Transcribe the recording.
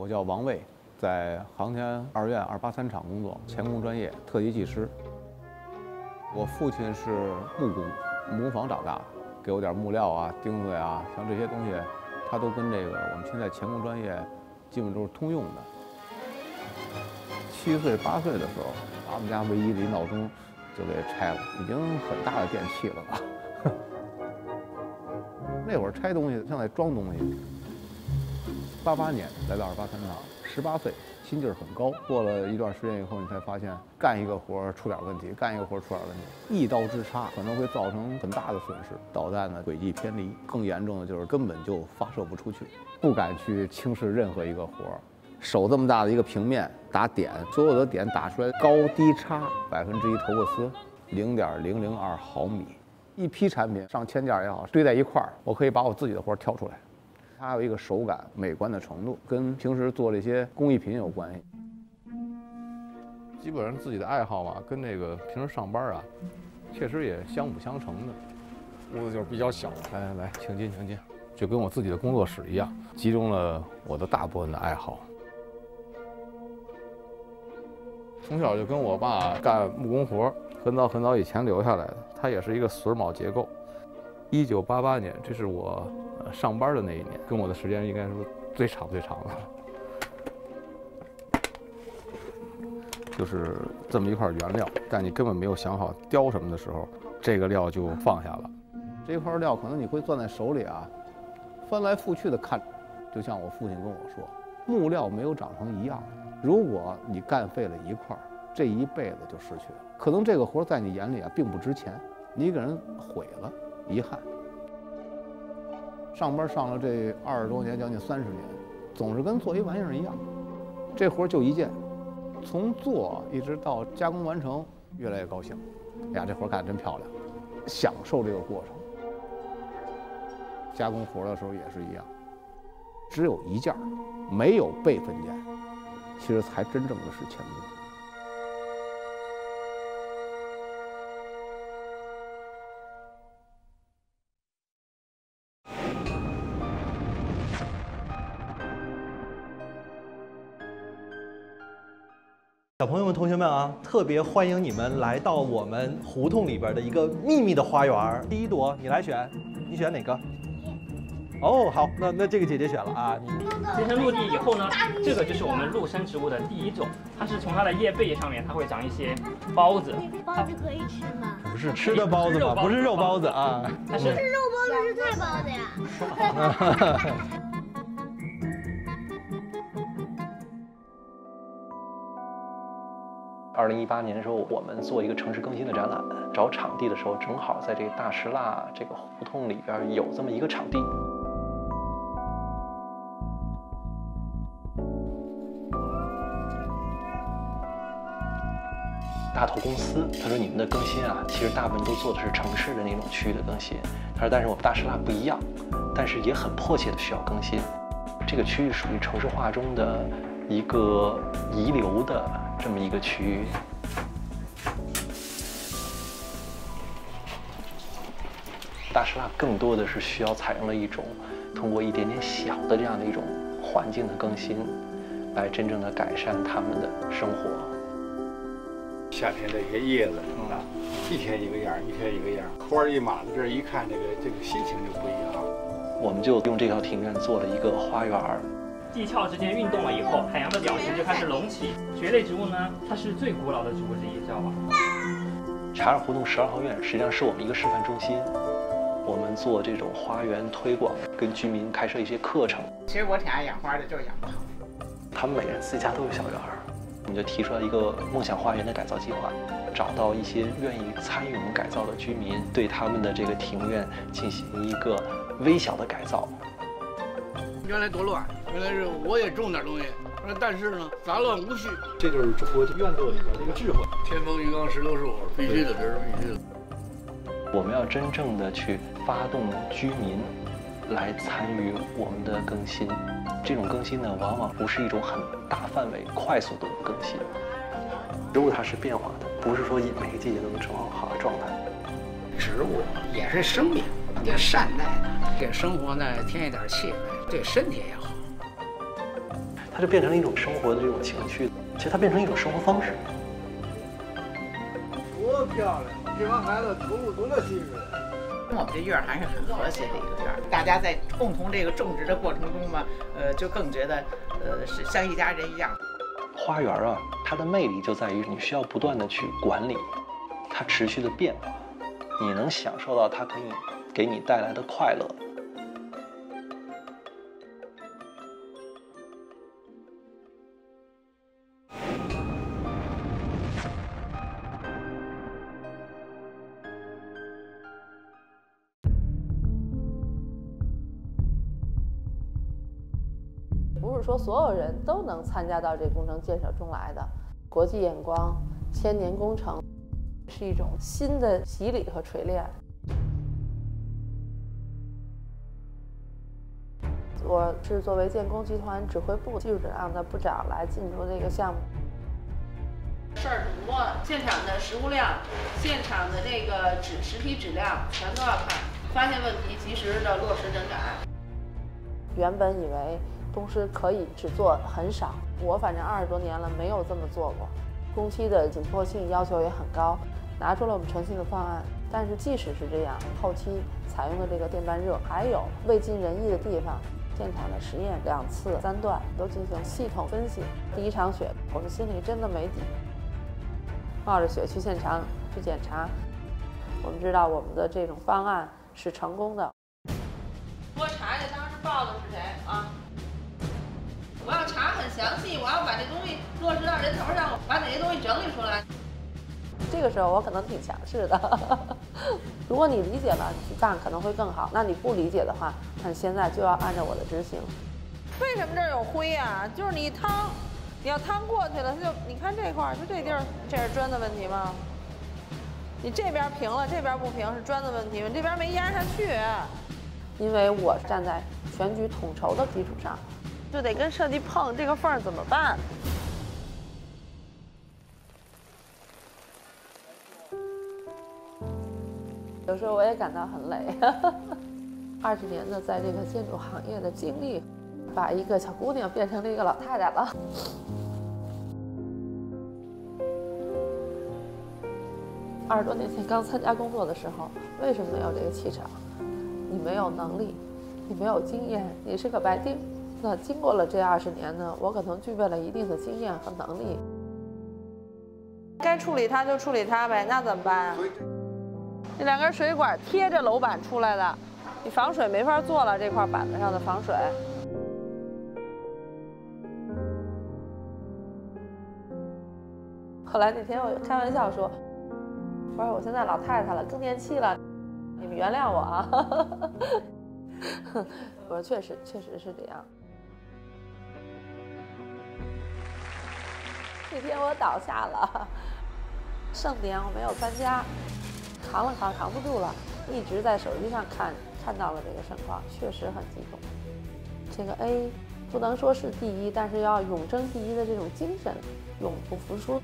我叫王卫，在航天二院二八三厂工作，钳工专业，特级技师。我父亲是木工，木工房长大的，给我点木料啊、钉子呀，像这些东西，他都跟这个我们现在钳工专业基本都是通用的。七岁八岁的时候，把我们家唯一的一闹钟就给拆了，已经很大的电器了吧。那会儿拆东西像在装东西。八八年来到二八三厂，十八岁，心劲儿很高。过了一段时间以后，你才发现干一个活儿出点问题，干一个活儿出点问题，一刀之差可能会造成很大的损失。导弹的轨迹偏离，更严重的就是根本就发射不出去，不敢去轻视任何一个活儿。手这么大的一个平面打点，所有的点打出来高低差百分之一头克斯，零点零零二毫米。一批产品上千件也好，堆在一块儿，我可以把我自己的活儿挑出来。它有一个手感、美观的程度，跟平时做这些工艺品有关系。基本上自己的爱好嘛，跟那个平时上班啊，确实也相辅相成的。屋子就是比较小，来来来，请进，请进，就跟我自己的工作室一样，集中了我的大部分的爱好。从小就跟我爸干木工活，很早很早以前留下来的。它也是一个榫卯结构。一九八八年，这是我。上班的那一年，跟我的时间应该是最长最长的了。就是这么一块原料，但你根本没有想好雕什么的时候，这个料就放下了。这块料可能你会攥在手里啊，翻来覆去的看，就像我父亲跟我说，木料没有长成一样。如果你干废了一块，这一辈子就失去了。可能这个活在你眼里啊并不值钱，你给人毁了，遗憾。上班上了这二十多年，将近三十年，总是跟做一玩意儿一样。这活就一件，从做一直到加工完成，越来越高兴。哎呀，这活干得真漂亮，享受这个过程。加工活的时候也是一样，只有一件，没有备份件，其实才真正的是钱工。小朋友们、同学们啊，特别欢迎你们来到我们胡同里边的一个秘密的花园。第一朵，你来选，你选哪个？哦，好，那那这个姐姐选了啊。接成落地以后呢，这个就是我们陆生植物的第一种，它是从它的叶背上面，它会长一些包子。包子可以吃吗？不是吃的包子吗？不是肉包子啊。它是肉包子是菜包子呀。二零一八年的时候，我们做一个城市更新的展览，找场地的时候，正好在这个大石蜡这个胡同里边有这么一个场地。大头公司他说：“你们的更新啊，其实大部分都做的是城市的那种区域的更新。他说，但是我们大石蜡不一样，但是也很迫切的需要更新。这个区域属于城市化中的一个遗留的。”这么一个区域，大石蜡更多的是需要采用了一种通过一点点小的这样的一种环境的更新，来真正的改善他们的生活。夏天这些叶子啊，一天一个样，一天一个样，花儿一满了，这一看，这个这个心情就不一样。我们就用这条庭院做了一个花园。地壳之间运动了以后，海洋的表层就开始隆起。蕨类植物呢，它是最古老的植物之一，知道吧？查尔胡同十二号院实际上是我们一个示范中心，我们做这种花园推广，跟居民开设一些课程。其实我挺爱养花的，就是养不好。他们每人自家都有小园儿，我们就提出了一个梦想花园的改造计划，找到一些愿意参与我们改造的居民，对他们的这个庭院进行一个微小的改造。原来多乱，原来是我也种点东西，但是呢，杂乱无序。这就是中国院落里边的一个智慧。天风鱼缸石头树，必须的，这是必须的。我们要真正的去发动居民来参与我们的更新，这种更新呢，往往不是一种很大范围、快速的更新。植物它是变化的，不是说每个季节都能正好好的状态。植物也是生命，得善待它，给生活呢添一点气味。对身体也好，就变成了一种生活的这种情趣，其实它变成一种生活方式。多漂亮！这帮孩子投入多大心思。我们这院儿还是很和谐的一个院儿，大家在共同这个种植的过程中嘛，呃，就更觉得，呃，是像一家人一样。花园啊，它的魅力就在于你需要不断的去管理它持续的变化，你能享受到它可以给你带来的快乐。是说所有人都能参加到这工程建设中来的。国际眼光、千年工程，是一种新的洗礼和锤炼。我是作为建工集团指挥部技术质量的部长来进驻这个项目。事儿多，现场的实物量、现场的这个质实体质量全都要看，发现问题及时的落实整改。原本以为公司可以只做很少，我反正二十多年了没有这么做过。工期的紧迫性要求也很高，拿出了我们诚信的方案。但是即使是这样，后期采用的这个电半热还有未尽人意的地方。现场的实验两次三段都进行系统分析。第一场雪，我们心里真的没底。冒着雪去现场去检查，我们知道我们的这种方案是成功的。我查查当时报的是谁啊？我要查很详细，我要把这东西落实到人头上，把哪些东西整理出来。这个时候我可能挺强势的。如果你理解了，你去干可能会更好。那你不理解的话，那你现在就要按照我的执行。为什么这儿有灰啊？就是你一趟，你要趟过去了，它就你看这块儿，就这地儿，这是砖的问题吗？你这边平了，这边不平是砖的问题吗？这边没压下去。因为我站在全局统筹的基础上，就得跟设计碰这个缝儿怎么办？有时候我也感到很累，二十年的在这个建筑行业的经历，把一个小姑娘变成了一个老太太了。二十多年前刚参加工作的时候，为什么没有这个气场？你没有能力，你没有经验，你是个白丁。那经过了这二十年呢，我可能具备了一定的经验和能力。该处理它就处理它呗，那怎么办啊？这两根水管贴着楼板出来的，你防水没法做了，这块板子上的防水。后来那天我开玩笑说：“我说我现在老太太了，更年期了，你们原谅我啊。”我说确实确实是这样。那天我倒下了，盛典我没有参加。扛了扛，扛不住了，一直在手机上看，看到了这个盛况，确实很激动。这个 A 不能说是第一，但是要永争第一的这种精神，永不服输。